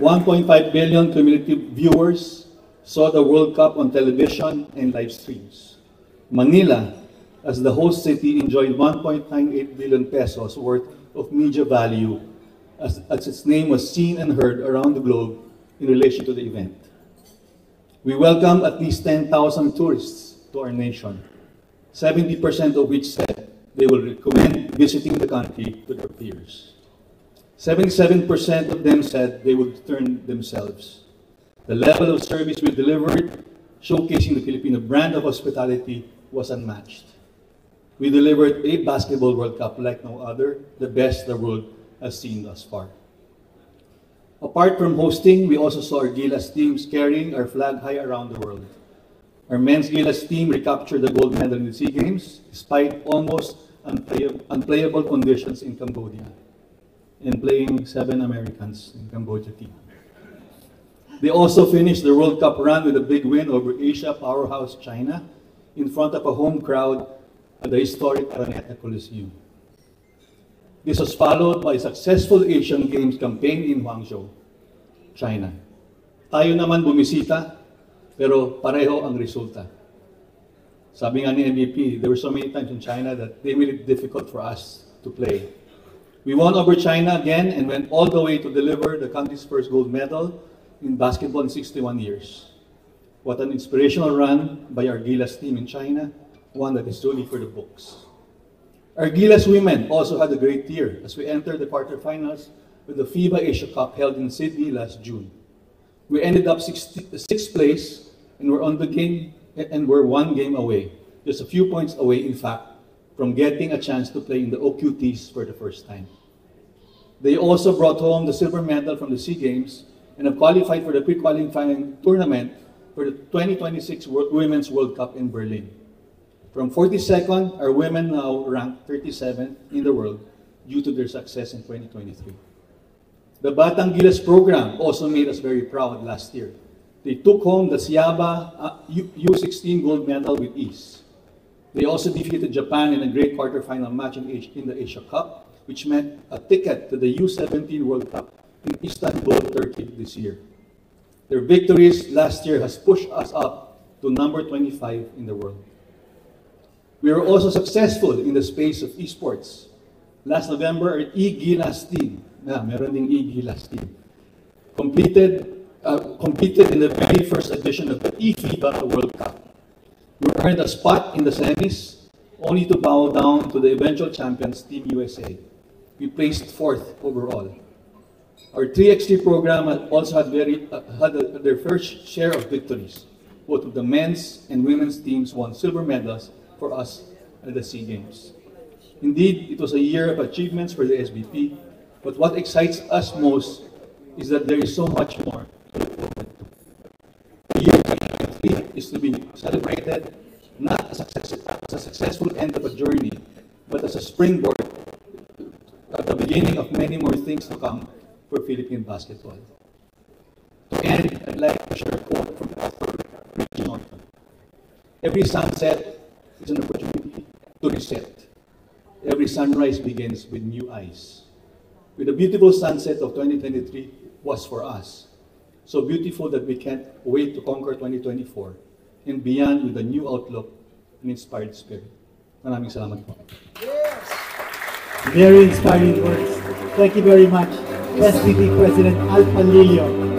1.5 billion cumulative viewers saw the World Cup on television and live streams. Manila, as the host city, enjoyed 1.98 billion pesos worth of media value as, as its name was seen and heard around the globe in relation to the event. We welcomed at least 10,000 tourists to our nation, 70% of which said they will recommend visiting the country to their peers. 77% of them said they would turn themselves. The level of service we delivered, showcasing the Filipino brand of hospitality, was unmatched. We delivered a basketball World Cup like no other, the best the world has seen thus far. Apart from hosting, we also saw our Gilas teams carrying our flag high around the world. Our men's Gilas team recaptured the gold medal in the SEA Games despite almost unplay- unplayable conditions in Cambodia and playing seven Americans in Cambodia team. They also finished the World Cup run with a big win over Asia powerhouse China in front of a home crowd at the historic Araneta Coliseum. This was followed by a successful Asian Games campaign in Hangzhou, China. Tayo naman bumisita, pero pareho ang resulta. Sabi nga ni MVP, there were so many times in China that they made it difficult for us to play. We won over China again and went all the way to deliver the country's first gold medal in basketball in 61 years. What an inspirational run by our Gilas team in China, one that is truly for the books. Our Gilas women also had a great year as we entered the quarterfinals with the FIBA Asia Cup held in Sydney last June. We ended up sixth, sixth place and were on the game and were one game away, just a few points away, in fact, from getting a chance to play in the OQTs for the first time. They also brought home the silver medal from the SEA Games and have qualified for the pre-qualifying tournament for the 2026 Wo- Women's World Cup in Berlin. From 42nd, our women now rank 37th in the world due to their success in 2023. The Batang Gilas program also made us very proud last year. They took home the SEABA uh, U16 gold medal with ease. They also defeated Japan in a great quarterfinal match in, Asia, in the Asia Cup, which meant a ticket to the U17 World Cup in Istanbul, Turkey this year. Their victories last year has pushed us up to number 25 in the world. We were also successful in the space of esports. Last November, our e-Gilas team, na meron ding e-Gilas team, completed, uh, competed in the very first edition of the eFIBA World Cup. We earned a spot in the semis, only to bow down to the eventual champions, Team USA. We placed fourth overall. Our 3x3 program also had, very, uh, had a- their first share of victories. Both of the men's and women's teams won silver medals for us at the SEA Games. Indeed, it was a year of achievements for the SBP, but what excites us most is that there is so much more to look forward to. The year 2023 is to be celebrated not as a, success, as a successful end of a journey, but as a springboard at the beginning of many more things to come for Philippine basketball. To end, I'd like to share a quote from author Richie Norton. Every sunset is an opportunity to reset. Every sunrise begins with new eyes. With the beautiful sunset of 2023 was for us. So beautiful that we can't wait to conquer 2024 and beyond with a new outlook and inspired spirit. Maraming salamat po. Very inspiring words. Thank you very much, SBP President Al Palillo.